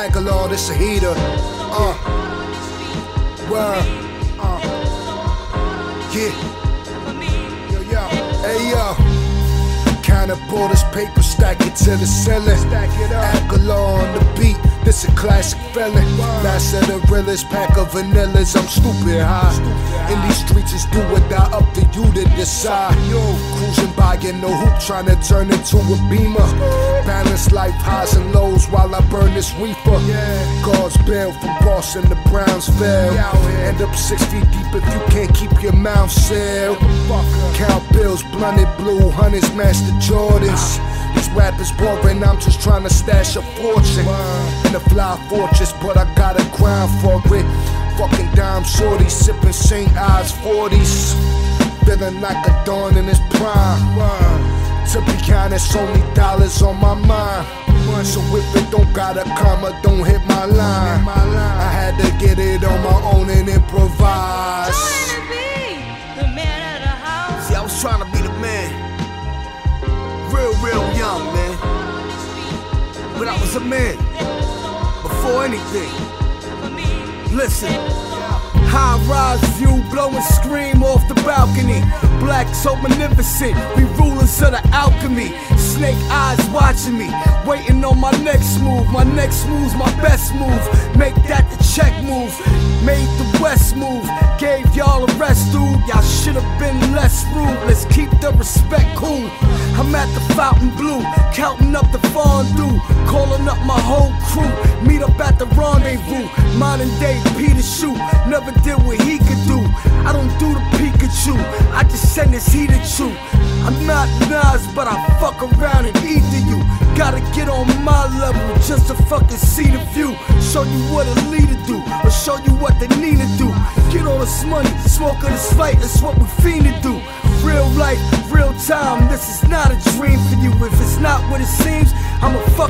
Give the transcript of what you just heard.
Agallah, this a heater. Uh, word. Uh, yeah. Yo, yo. Hey, yo. Cannibal, this paper, stack it to the ceiling. Stack it up. Agallah on the beat, this a classic feeling. Last of the realest pack of vanillas, I'm stupid high. In these streets, it's do or die, up to you to decide. Yo, cruising by in the hoop, trying to turn into a beamer. Balance life highs and lows while I burn this reefer. God's bail from Boston to Brownsville. End up six feet deep if you can't keep your mouth sealed. Count bills, blunted blue, hundreds, master Jordans. These rappers boring, I'm just trying to stash a fortune in a fly fortress, but I got a grind for it. Fucking dime shorty, sipping St. Ides 40s. Feeling like a dawn in its prime. To be honest, only dollars on my mind. So if it don't got a comma, uh, don't hit my line. I had to get it on my own and improvise. Trying to be the man of the house. See, I was trying to be the man. Real, real young, man. But I was a man. Before anything. Listen. High rise view, blowing scream off the balcony. Black so magnificent, we rulers of the alchemy. Snake eyes watching me, waiting on my next move. My next move's my best move. Make that the check move. Made the West move, gave y'all a rest, dude. Y'all should have been less rude. Let's keep the respect cool. I'm at the Fontainebleau, counting up the fondue, calling up my whole crew. The rendezvous. Modern day Peter Shoe, never did what he could do. I don't do the Pikachu, I just send this heat at you. I'm not Nas, but I fuck around and eat to you. Gotta get on my level just to fucking see the view. Show you what a leader do, or show you what they need to do. Get all this money, smoke of this fight, that's what we fiend to do. Real life, real time, this is not a dream for you. If it's not what it seems, I'ma fucking get